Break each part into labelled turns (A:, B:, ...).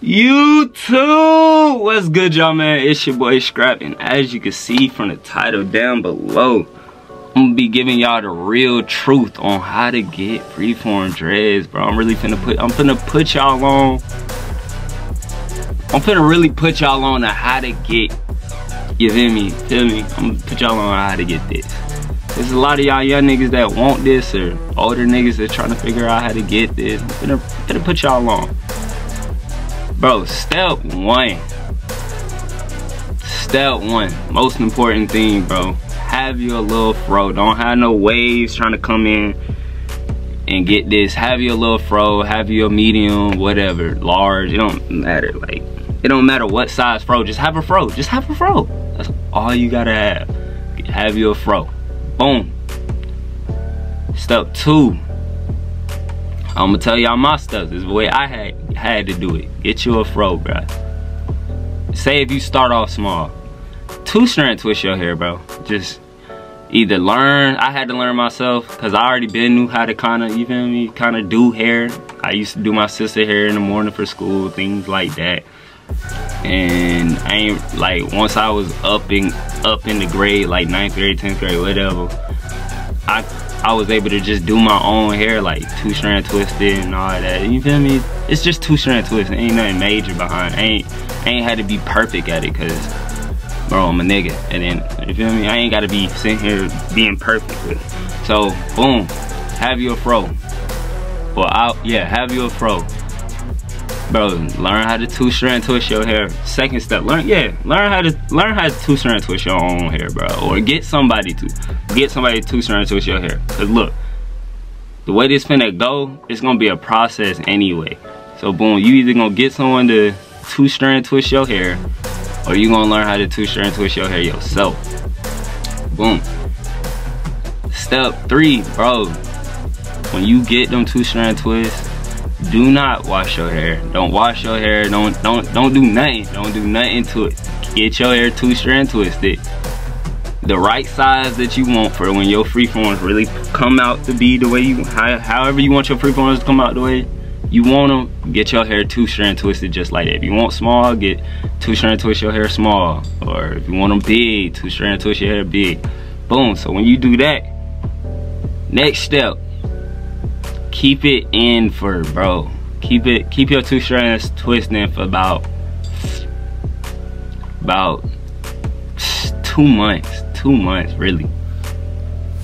A: YouTube! What's good, y'all, man? It's your boy Scrap, and as you can see from the title down below, I'm gonna be giving y'all the real truth on how to get freeform dreads, bro. I'm really finna put, I'm finna put y'all on, I'm finna really put y'all on to how to get, you feel me, feel me? I'm gonna put y'all on how to get this. There's a lot of y'all young niggas that want this, or older niggas that trying to figure out how to get this. I'm finna, finna put y'all on. Bro, step one. Step one, most important thing, bro. Have your little fro. Don't have no waves trying to come in and get this. Have your little fro, have your medium, whatever, large. It don't matter. Like, it don't matter what size fro. Just have a fro. Just have a fro. That's all you gotta have. Have your fro. Boom. Step two, I'm gonna tell y'all my stuff. This is the way I had had to do it. Get you a fro, bro. Say if you start off small, two strand twist your hair, bro. Just either learn. I had to learn myself because I already been knew how to kind of, you feel me, kind of do hair. I used to do my sister hair in the morning for school, things like that. And I ain't like once I was up in up in the grade, like ninth grade, tenth grade, whatever. I I was able to just do my own hair, like two strand twisted and all that. You feel me? It's just two strand twisted. Ain't nothing major behind. Ain't I ain't had to be perfect at it, cause bro, I'm a nigga. And then you feel me? I ain't gotta be sitting here being perfect. So boom, have your fro. Well, out yeah, have your fro. Bro, learn how to two strand twist your hair. Second step, learn yeah, learn how to learn how to two strand twist your own hair, bro. Or get somebody to get somebody to two strand twist your hair. Cause look, the way this finna go, it's gonna be a process anyway. So boom, you either gonna get someone to two strand twist your hair, or you gonna learn how to two strand twist your hair yourself. Boom. Step three, bro. When you get them two strand twists, do not wash your hair. Don't wash your hair. Don't don't don't do nothing. Don't do nothing to it. Get your hair two strand twisted. The right size that you want for when your freeforms really come out to be the way you, however you want your freeforms to come out the way you want them. Get your hair two strand twisted just like that. If you want small, get two strand twist your hair small. Or if you want them big, two strand twist your hair big. Boom. So when you do that, next step, keep it in for bro. Keep it keep your two strands twisting for about about two months two months really.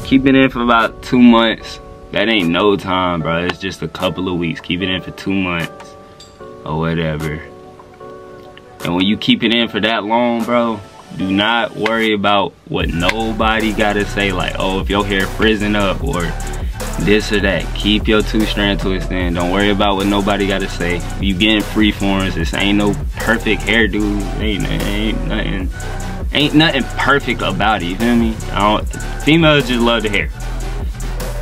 A: Keep it in for about two months. That ain't no time bro. It's just a couple of weeks. Keep it in for two months or whatever. And when you keep it in for that long bro do not worry about what nobody gotta say like oh if your hair frizzing up or this or that. Keep your two strand twist in. Don't worry about what nobody gotta say. You getting free forms. This ain't no perfect hairdo. Ain't, ain't nothing. Ain't nothing perfect about it. You feel me? females just love the hair.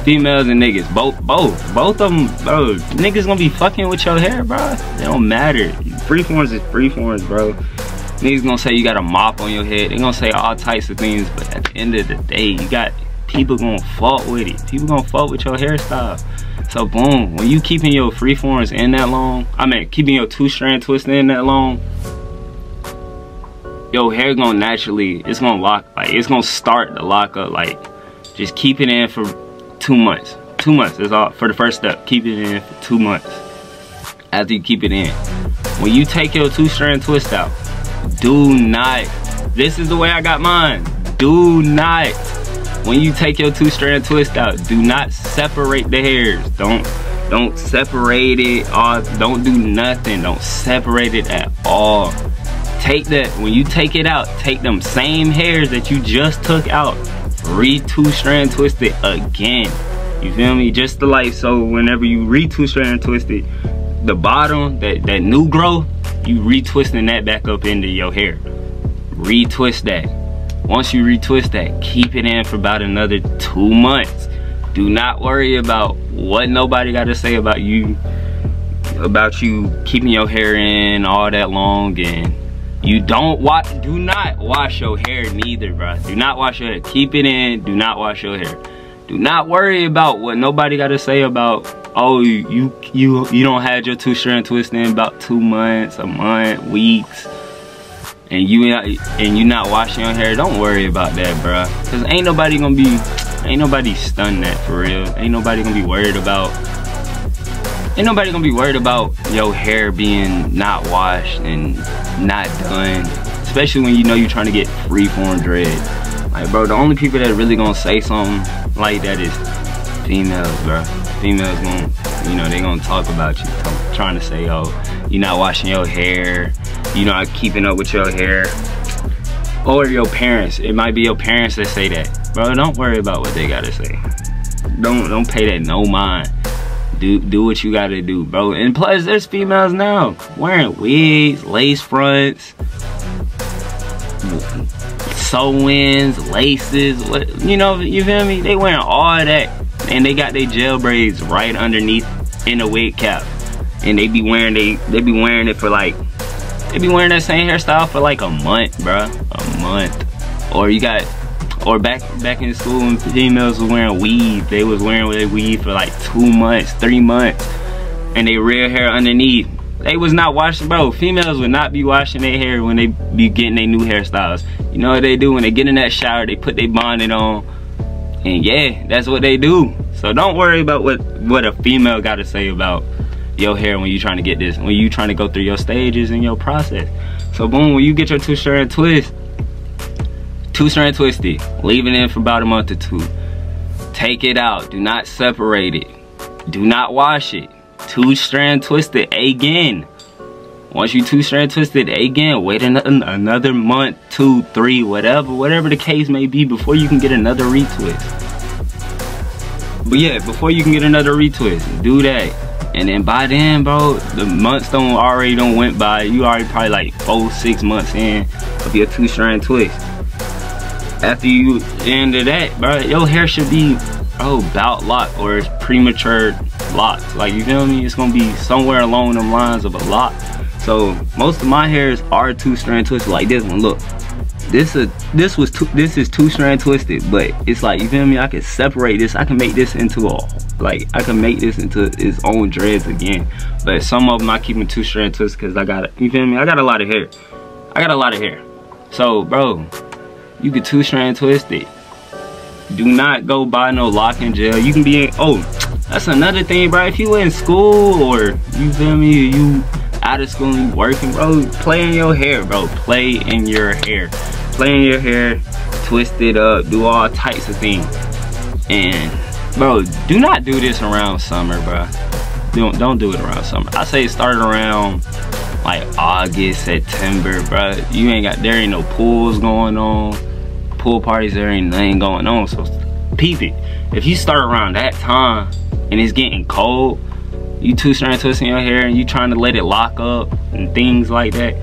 A: Females and niggas, both, both, both of them, bro. Niggas gonna be fucking with your hair, bro. It don't matter. Free forms is free forms, bro. Niggas gonna say you got a mop on your head. They gonna say all types of things, but at the end of the day, you got people gonna fault with it. People gonna fault with your hairstyle. So boom, when you keeping your freeforms in that long, I mean keeping your two strand twist in that long, your hair gonna naturally, it's gonna lock, like it's gonna start to lock up, like just keep it in for two months. Two months is all, for the first step, keep it in for two months. After you keep it in. When you take your two strand twist out, do not, this is the way I got mine. Do not when you take your two strand twist out, do not separate the hairs. Don't don't separate it or don't do nothing. Don't separate it at all. Take that, when you take it out, take them same hairs that you just took out, re two strand twist it again. You feel me? Just the like so whenever you re two strand twist it, the bottom, that, that new growth, you retwisting that back up into your hair. Retwist that once you retwist that, keep it in for about another two months. Do not worry about what nobody got to say about you, about you keeping your hair in all that long and you don't wash, do not wash your hair neither, bro. Do not wash your hair. Keep it in, do not wash your hair. Do not worry about what nobody got to say about oh you you you don't have your two strand twist in about two months, a month, weeks, and you and you not washing your hair, don't worry about that, bro. Cause ain't nobody gonna be ain't nobody stunned that for real. Ain't nobody gonna be worried about ain't nobody gonna be worried about your hair being not washed and not done. Especially when you know you're trying to get freeform dread. Like bro, the only people that really gonna say something like that is females, bro. Females gonna, you know, they gonna talk about you, trying to say, oh, you're not washing your hair, you're not keeping up with your hair. Or your parents, it might be your parents that say that. Bro, don't worry about what they gotta say. Don't don't pay that no mind. Do do what you gotta do, bro. And plus, there's females now wearing wigs, lace fronts, sew-ins, laces, what you know, you feel me? They wearing all that and they got their gel braids right underneath in a wig cap. And they be wearing they they be wearing it for like they be wearing that same hairstyle for like a month bro a month. Or you got or back back in school when females was wearing weave they was wearing their weave for like two months three months. And they real hair underneath. They was not washing bro. Females would not be washing their hair when they be getting their new hairstyles. You know what they do? When they get in that shower they put their bonnet on and yeah that's what they do. So don't worry about what what a female got to say about your hair when you're trying to get this when you're trying to go through your stages and your process. So boom when you get your two strand twist two strand twisty leave it in for about a month or two. Take it out do not separate it. Do not wash it. Two strand twisted again once you two strand twisted again, wait an another month, two, three, whatever, whatever the case may be before you can get another retwist. But yeah, before you can get another retwist, do that. And then by then, bro, the months don't already don't went by. You already probably like four, six months in of your two strand twist. After you end of that, bro, your hair should be oh bout lock or it's premature locked. Like you feel me? It's gonna be somewhere along the lines of a lock. So most of my hairs are two strand twisted like this one. Look, this is this was two, this is two strand twisted, but it's like you feel me. I can separate this. I can make this into a like I can make this into its own dreads again. But some of them I keep in two strand twisted because I got you feel me. I got a lot of hair. I got a lot of hair. So bro, you can two strand twist it. Do not go buy no lock locking gel. You can be in. Oh, that's another thing, bro. If you in school or you feel me, you out of school and working, bro, play in your hair, bro. Play in your hair. Play in your hair, twist it up, do all types of things. And bro, do not do this around summer, bro. Don't don't do it around summer. I say start around like August, September, bro. You ain't got there ain't no pools going on, pool parties, there ain't nothing going on. So peep it. If you start around that time and it's getting cold, you two strand twisting your hair and you trying to let it lock up and things like that.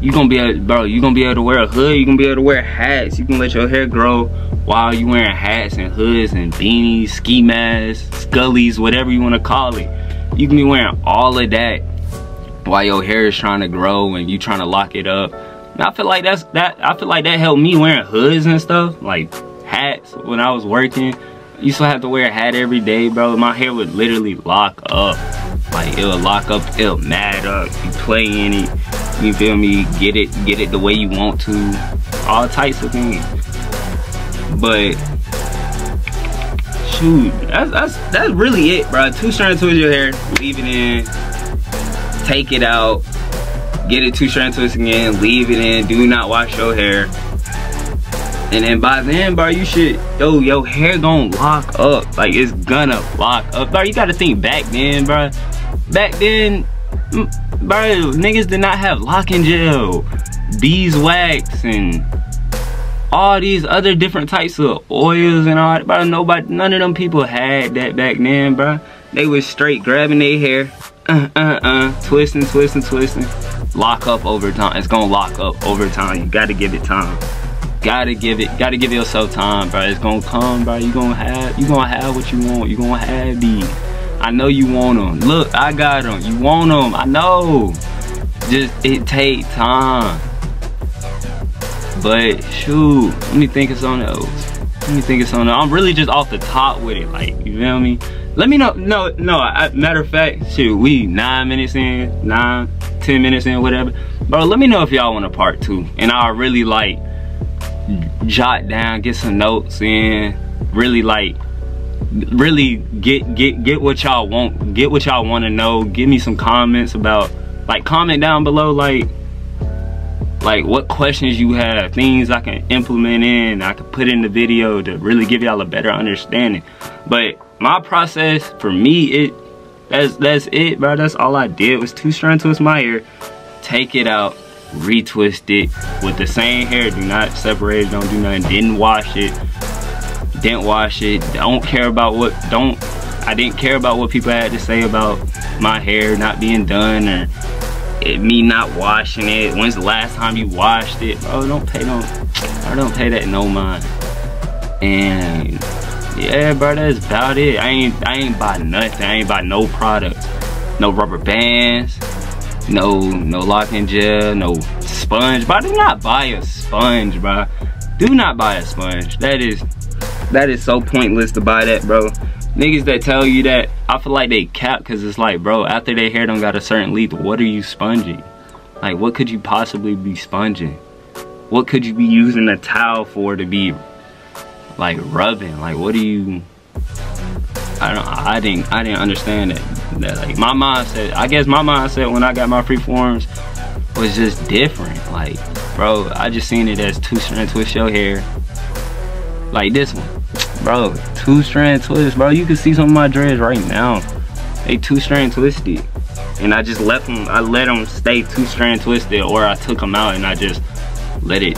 A: You gonna be able bro you gonna be able to wear a hood you gonna be able to wear hats. You can let your hair grow while you wearing hats and hoods and beanies ski masks scullies whatever you want to call it. You can be wearing all of that while your hair is trying to grow and you trying to lock it up. And i feel like that's that i feel like that helped me wearing hoods and stuff like hats when i was working used to have to wear a hat every day, bro. My hair would literally lock up. Like it would lock up, it'll mad up. You play in it, you feel me? Get it, get it the way you want to. All types of things. But shoot, that's that's that's really it, bro. Two strand twist your hair, leave it in, take it out, get it two strand twist again, leave it in. Do not wash your hair and then by then, bro, you should, yo, your hair gonna lock up. Like, it's gonna lock up. Bro, you gotta think back then, bro. Back then, bro, niggas did not have locking gel, beeswax, and all these other different types of oils and all that, bro. Nobody, none of them people had that back then, bro. They was straight grabbing their hair, uh, uh, uh, twisting, twisting, twisting. Lock up over time. It's gonna lock up over time. You gotta give it time gotta give it gotta give yourself time bro. It's gonna come bro. You gonna have you gonna have what you want. You gonna have these. I know you want them look i got them you want them i know. Just it take time. But shoot let me think of something else. Let me think of something. Else. i'm really just off the top with it like you feel me? Let me know. No, no. I, matter of fact, shoot, we nine minutes in, nine, ten minutes in, whatever. Bro, let me know if y'all want a part two, and I'll really like jot down, get some notes in, really like, really get get get what y'all want, get what y'all want to know. Give me some comments about, like, comment down below, like like what questions you have, things I can implement in, I can put in the video to really give y'all a better understanding. But my process for me, it that's that's it, bro. That's all I did was two strand twist my hair, take it out, retwist it with the same hair. Do not separate it, don't do nothing. Didn't wash it, didn't wash it. Don't care about what don't I didn't care about what people had to say about my hair not being done or it, me not washing it. When's the last time you washed it? Bro, don't pay no, I don't pay that no mind. And yeah, bro, that's about it. I ain't, I ain't buy nothing. I ain't buy no products. No rubber bands, no, no locking gel, no sponge. But do not buy a sponge, bro. Do not buy a sponge. That is, that is so pointless to buy that, bro niggas that tell you that i feel like they cap because it's like bro after their hair don't got a certain length what are you sponging like what could you possibly be sponging what could you be using a towel for to be like rubbing like what do you i don't i didn't i didn't understand it. that like my mindset i guess my mindset when i got my free forms was just different. Like bro i just seen it as two strand twist your hair. Like this one. Bro two strand twist. Bro you can see some of my dreads right now. They two strand twisted. And i just left them i let them stay two strand twisted or i took them out and i just let it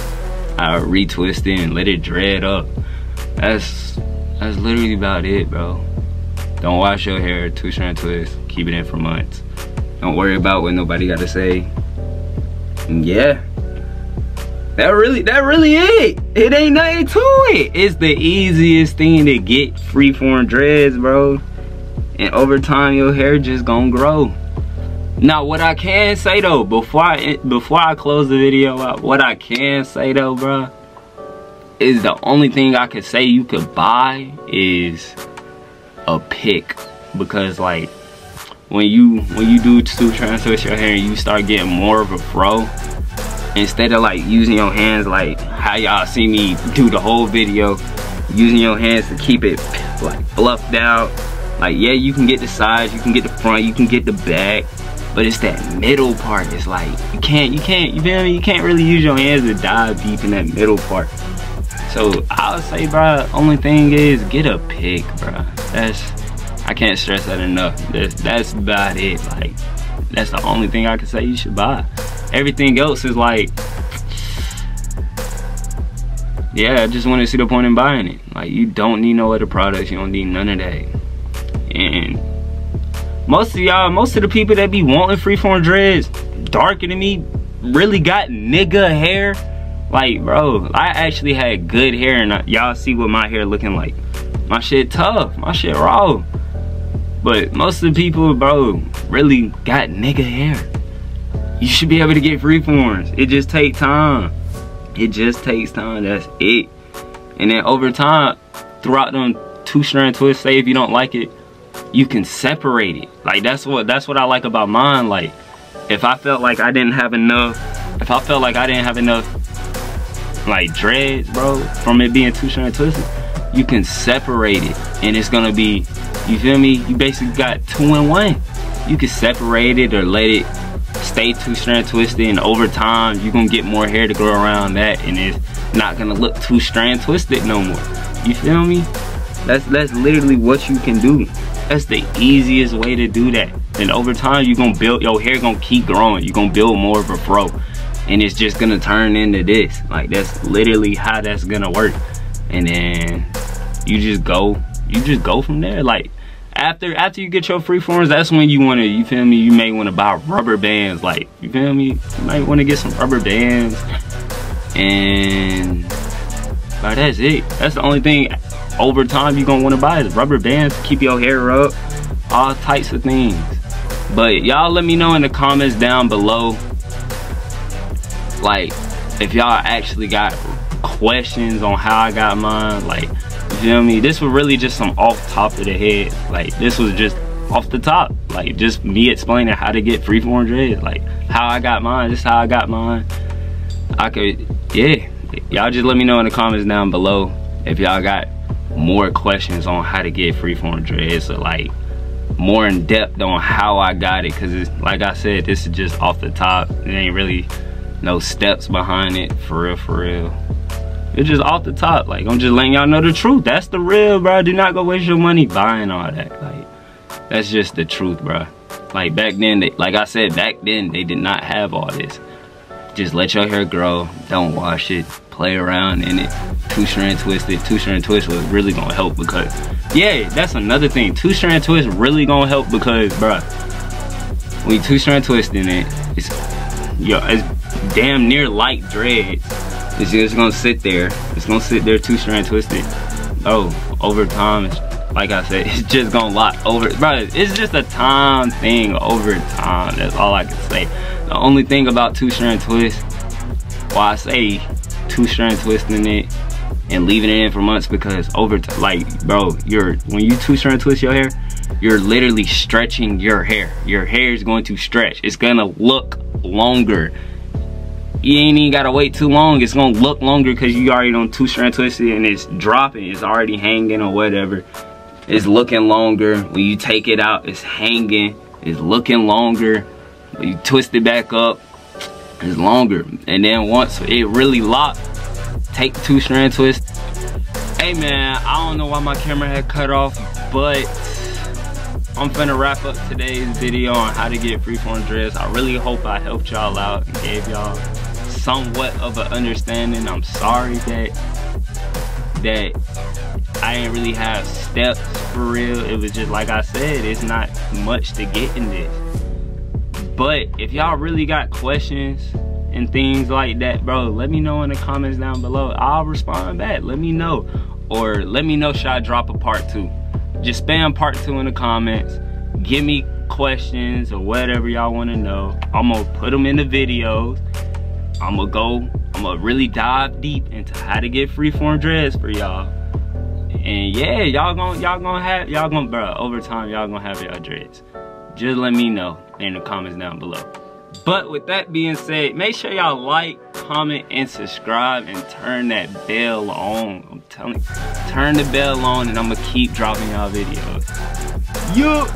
A: i retwist it and let it dread up. That's that's literally about it bro don't wash your hair two strand twist keep it in for months don't worry about what nobody got to say and yeah that really, that really it. It ain't nothing to it. It's the easiest thing to get freeform dreads, bro. And over time, your hair just gonna grow. Now, what I can say though, before I before I close the video out, what I can say though, bro, is the only thing I could say you could buy is a pick because like when you when you do two strand twist your hair you start getting more of a fro. Instead of like using your hands like how y'all see me do the whole video using your hands to keep it like fluffed out. Like yeah you can get the sides you can get the front you can get the back but it's that middle part. It's like you can't you can't you feel me? You can't really use your hands to dive deep in that middle part so i would say bro only thing is get a pick bro. That's i can't stress that enough. That's, that's about it like that's the only thing i can say you should buy. Everything else is like yeah i just want to see the point in buying it. Like you don't need no other products. You don't need none of that. And most of y'all most of the people that be wanting freeform dreads darker than me really got nigga hair like bro i actually had good hair and y'all see what my hair looking like my shit tough my shit raw but most of the people bro really got nigga hair you should be able to get freeforms. It just takes time. It just takes time. That's it. And then over time, throughout them two strand twists, say if you don't like it, you can separate it. Like that's what that's what I like about mine. Like if I felt like I didn't have enough, if I felt like I didn't have enough like dreads, bro, from it being two strand twisted, you can separate it and it's gonna be, you feel me? You basically got two in one. You can separate it or let it stay two strand twisted and over time you're gonna get more hair to grow around that and it's not gonna look two strand twisted no more. You feel me? That's that's literally what you can do. That's the easiest way to do that. And over time you're gonna build your hair gonna keep growing. You're gonna build more of a fro and it's just gonna turn into this like that's literally how that's gonna work and then you just go you just go from there like after after you get your free forms that's when you wanna, you feel me, you may wanna buy rubber bands, like, you feel me? You might wanna get some rubber bands. And but that's it. That's the only thing over time you're gonna wanna buy is rubber bands to keep your hair up, all types of things. But y'all let me know in the comments down below, like, if y'all actually got questions on how I got mine, like, you feel me? This was really just some off top of the head. Like this was just off the top. Like just me explaining how to get freeform dreads. Like how I got mine. This how I got mine. I could, yeah. Y'all just let me know in the comments down below if y'all got more questions on how to get freeform dreads or like more in depth on how I got it. Cause it's like I said, this is just off the top. It ain't really no steps behind it for real, for real. It's just off the top. Like I'm just letting y'all know the truth. That's the real, bro. Do not go waste your money buying all that. Like that's just the truth, bro. Like back then, they, like I said, back then they did not have all this. Just let your hair grow. Don't wash it. Play around in it. Two strand twisted. Two strand twist was really gonna help because, yeah, that's another thing. Two strand twist really gonna help because, bro, when you two strand twisting it, it's yo, it's damn near like dreads it's just gonna sit there. It's gonna sit there two strand twisted. Oh, over time, like I said, it's just gonna lock over. Bro, it's just a time thing over time. That's all I can say. The only thing about two strand twist, why I say two strand twisting it and leaving it in for months because over time, like bro, you're when you two strand twist your hair, you're literally stretching your hair. Your hair is going to stretch. It's gonna look longer you ain't even gotta wait too long. It's gonna look longer because you already on two strand twisted and it's dropping. It's already hanging or whatever. It's looking longer. When you take it out, it's hanging. It's looking longer. When you twist it back up, it's longer. And then once it really locked, take two strand twist. Hey man, I don't know why my camera had cut off, but I'm finna wrap up today's video on how to get freeform dreads. I really hope I helped y'all out and gave y'all somewhat of an understanding. I'm sorry that that I didn't really have steps for real. It was just like I said, it's not much to get in this. But if y'all really got questions and things like that, bro, let me know in the comments down below. I'll respond back. Let me know. Or let me know should I drop a part two. Just spam part two in the comments. Give me questions or whatever y'all want to know. I'm going to put them in the videos I'm gonna go, I'm gonna really dive deep into how to get freeform dreads for y'all. And yeah, y'all gonna, y'all gonna have, y'all gonna, bro, over time, y'all gonna have y'all dreads. Just let me know in the comments down below. But with that being said, make sure y'all like, comment, and subscribe and turn that bell on. I'm telling you, turn the bell on and I'm gonna keep dropping y'all videos. Yup.